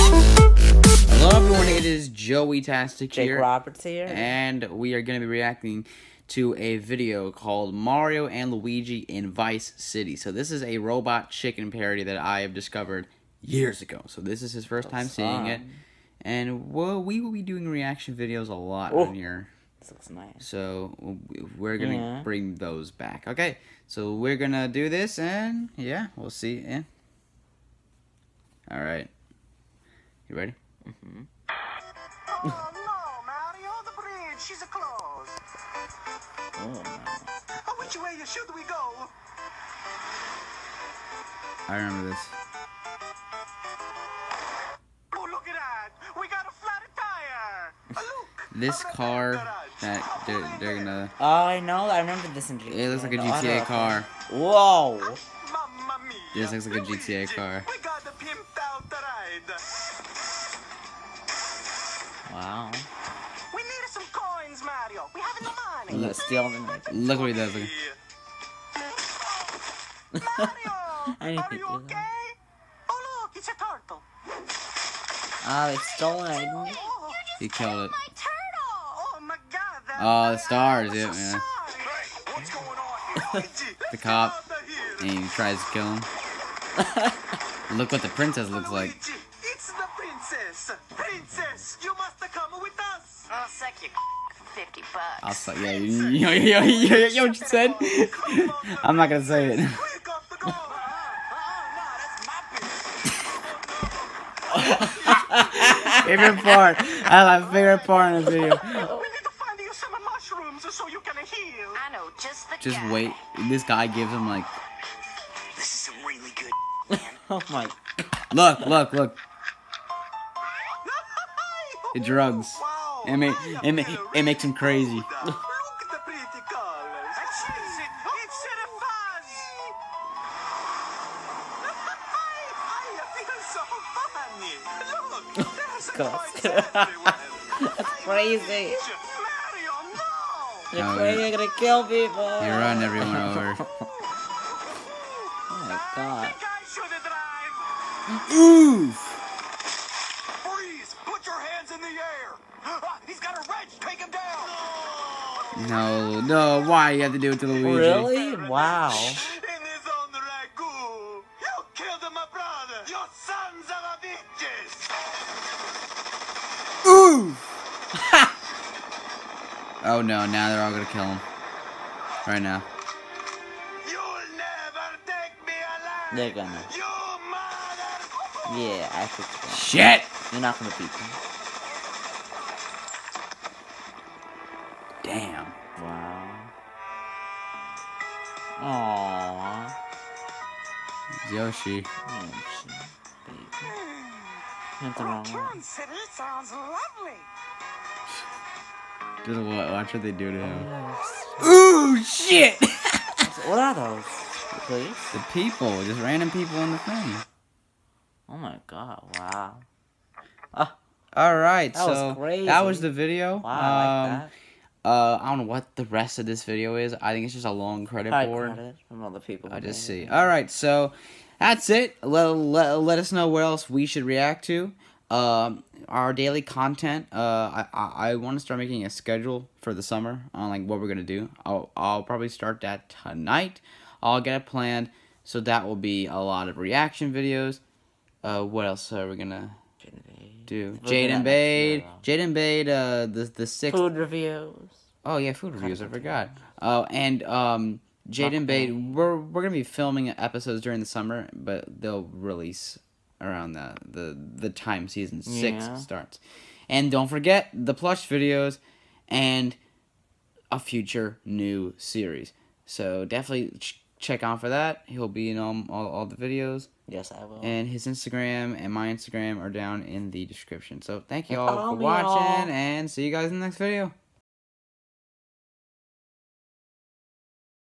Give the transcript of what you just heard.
Hello everyone, it is Joey Tastic Jake here, Roberts here. and we are going to be reacting to a video called Mario and Luigi in Vice City. So this is a robot chicken parody that I have discovered years ago. So this is his first time seeing it, and well, we will be doing reaction videos a lot Oh. on here. This looks nice. So we're gonna Yeah. bring those back. Okay, so we're gonna do this, and yeah, we'll see. Yeah. All right. You ready? Mm -hmm. Oh no, Mario, the bridge, she's a close. Oh no. Oh, which way should we go? I remember this. Oh, look at that. We got a flat tire. Look. This car garage. That they're, they're gonna. Oh, I know. I remember this in GTA. It looks like a GTA auto- car. Whoa. Mia. This looks like a Luigi, GTA car. We got the pimped out ride. Wow. We need some coins, Mario. We haven't the money. Look, stealing the knife. Look what he does. Look. Mario, are you you okay? Oh, look, it's a turtle. Ah, they stole it. I Oh, He killed it. Oh, the stars, yeah, man. sorry. Hey, what's going on? Luigi, let's The cop. out of here. And he tries to kill him. Look what the princess looks like. It's the princess. Princess, you must come with us. I'll suck your for 50 bucks. I'll say, yeah, you, you, you, you, you, you know what you said? I'm not gonna say it. Quick off the go. favorite part. I my favorite part in this video. We need to find you some mushrooms so you can heal. I know just the Just guy. wait. This guy gives him like, This is some really good. Man. Oh my. look, look, look. It drugs. Wow. It, ma- it, ma- it makes him crazy. good. Look at the pretty colors. It's it. It's a fuzz. I feel so funny. Look, oh, there's a God. That's crazy. Mario, no. They're Oh, crazy. They're gonna kill people. You run everyone over. Oh my god. I should drive. Oof. Freeze! Put your hands in the air. Ah, He's got a wrench. Take him down. No, no. Why you have to do it to Luigi? Really? Wow. In his own ragu. You killed my brother. You sons of a bitches. Oof. Oh no! Now they're all gonna kill him. Right now. You'll never take me alive. They're gonna. Yeah, I think so. Shit. You're not gonna beat them. Damn. Wow. Aww. Yoshi. Yoshi, baby. Went the wrong way. Return City sounds lovely. Just what? Watch what they do to him. Yes. Ooh, shit! What are those? Please? the people, just random people in the thing. Oh my god, wow. All right, That was so crazy. that was the video. Wow, I Um, like that. Uh, I don't know what the rest of this video is. I think it's just a long credit High board. credit from all the people. I just see. it. All right, so that's it. Let, let, let us know what else we should react to. Um, our daily content. Uh, I I, I want to start making a schedule for the summer on like what we're gonna do. I'll I'll probably start that tonight. I'll get it planned. So that will be a lot of reaction videos. Uh, what else are we gonna do? We'll do that Jaden Bade. Jaden Bade. Uh, the the sixth. Food reviews. Oh yeah, food reviews. I forgot. Oh, and um, Jaden Bade. We're we're gonna be filming episodes during the summer, but they'll release around the the the time season six Yeah. starts. And don't forget the plush videos and a future new series. So definitely ch- check out for that. He'll be in all all, all the videos, Yes, I will. and his Instagram and my Instagram are down in the description. So thank you all for watching, all. and see you guys in the next video.